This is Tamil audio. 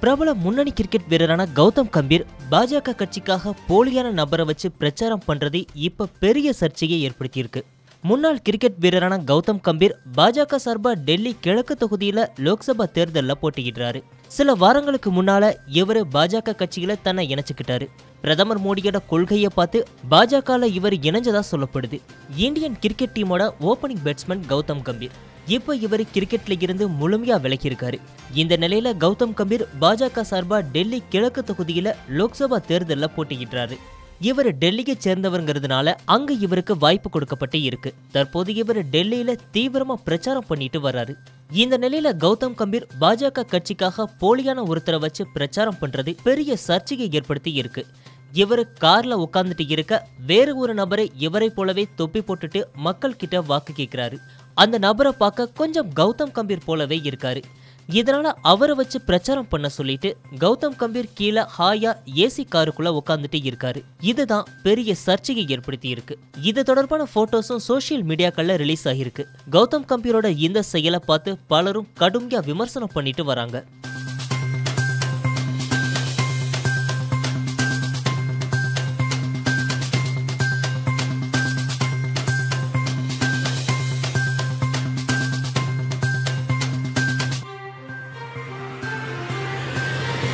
பிரபல முன்னணி கிரிக்கெட் வீரரான கௌதம் கம்பீர் பாஜக கட்சிக்காக போலியான நபரை வச்சு பிரச்சாரம் பண்றது இப்ப பெரிய சர்ச்சையை ஏற்படுத்தியிருக்கு. முன்னாள் கிரிக்கெட் வீரரான கௌதம் கம்பீர் பாஜக சார்பா டெல்லி கிழக்கு தொகுதியில லோக்சபா தேர்தலில் போட்டியிடுறாரு. சில வாரங்களுக்கு முன்னால இவரு பாஜக கட்சியில தன்னை இணைச்சுக்கிட்டாரு. பிரதமர் மோடியோட கொள்கையை பார்த்து பாஜகல இவர் இணைஞ்சதா சொல்லப்படுது. இந்தியன் கிரிக்கெட் டீமோட ஓபனிங் பேட்ஸ்மேன் கௌதம் கம்பீர். இப்போ இவர் கிரிக்கெட்ல இருந்து முழுமையா விலகியிருக்காரு. இந்த நிலையில கௌதம் கம்பீர் பாஜக சார்பா டெல்லி கிழக்கு தொகுதியில லோக்சபா தேர்தலில் போட்டியிடுறாரு. இவர் டெல்லியை சேர்ந்தவருங்கிறதுனால அங்க இவருக்கு வாய்ப்பு கொடுக்கப்பட்டு இருக்கு. தற்போது இவர் டெல்லியில தீவிரமா பிரச்சாரம் பண்ணிட்டு வர்றாரு. இந்த நிலையில கௌதம் கம்பீர் பாஜக கட்சிக்காக போலியான ஒருத்தரை வச்சு பிரச்சாரம் பண்றது பெரிய சர்ச்சையை ஏற்படுத்தி இருக்கு. இவர் கார்ல உட்கார்ந்துட்டு இருக்க வேறு ஒரு நபரை இவரை போலவே தொப்பி போட்டுட்டு மக்கள் கிட்ட வாக்கு கேட்கிறாரு அந்த நபரை பார்க்க கொஞ்சம் கௌதம் கம்பீர் போலவே இருக்காரு. இதனால அவரை வச்சு பிரச்சாரம் பண்ண சொல்லிட்டு கௌதம் கம்பீர் கீழே ஹாயா ஏசி காருக்குள்ள உட்காந்துட்டு இருக்காரு. இதுதான் பெரிய சர்ச்சையை ஏற்படுத்தி இருக்கு இது தொடர்பான போட்டோஸும் சோஷியல் மீடியாக்கள்ல ரிலீஸ் ஆகியிருக்கு. கௌதம் கம்பீரோட இந்த செயலை பார்த்து பலரும் கடுமையா விமர்சனம் பண்ணிட்டு வராங்க.